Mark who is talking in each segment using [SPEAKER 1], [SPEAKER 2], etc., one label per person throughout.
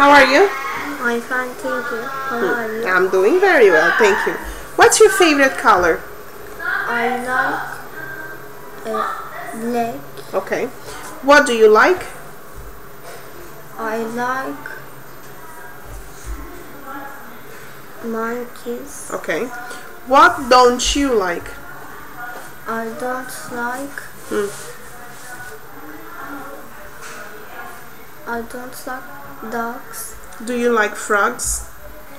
[SPEAKER 1] How are you?
[SPEAKER 2] I'm fine, thank you. How are you?
[SPEAKER 1] I'm doing very well, thank you. What's your favorite color?
[SPEAKER 2] I like uh, black.
[SPEAKER 1] Okay. What do you like?
[SPEAKER 2] I like monkeys.
[SPEAKER 1] Okay. What don't you like?
[SPEAKER 2] I don't like.
[SPEAKER 1] Hmm.
[SPEAKER 2] I don't like dogs.
[SPEAKER 1] Do you like frogs?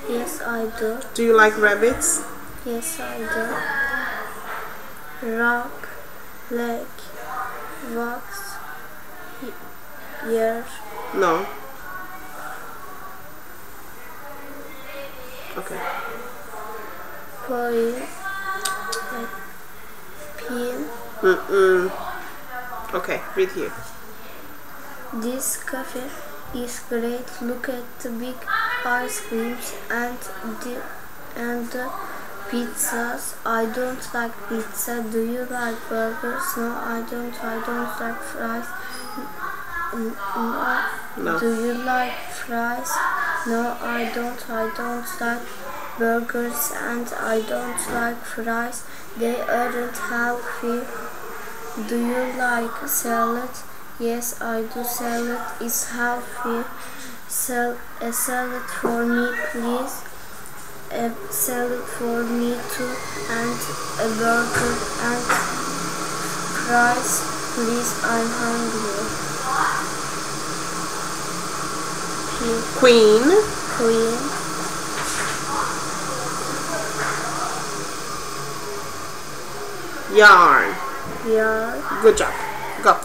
[SPEAKER 2] Yes, I do.
[SPEAKER 1] Do you like rabbits?
[SPEAKER 2] Yes, I do. Rock, leg, wax, ear.
[SPEAKER 1] No. Okay.
[SPEAKER 2] Coil, pin.
[SPEAKER 1] Mm-mm. Okay, read here.
[SPEAKER 2] This cafe is great. Look at the big ice creams and the and the pizzas. I don't like pizza. Do you like burgers? No, I don't. I don't like fries. No.
[SPEAKER 1] No.
[SPEAKER 2] Do you like fries? No, I don't. I don't like burgers and I don't like fries. They aren't healthy. Do you like salad? Yes, I do. Salad is healthy. Sell a salad uh, for me, please. Uh, a salad for me too, and a burger and fries, please. I'm hungry.
[SPEAKER 1] Queen.
[SPEAKER 2] Queen.
[SPEAKER 1] Yarn.
[SPEAKER 2] Yarn.
[SPEAKER 1] Good job. Go.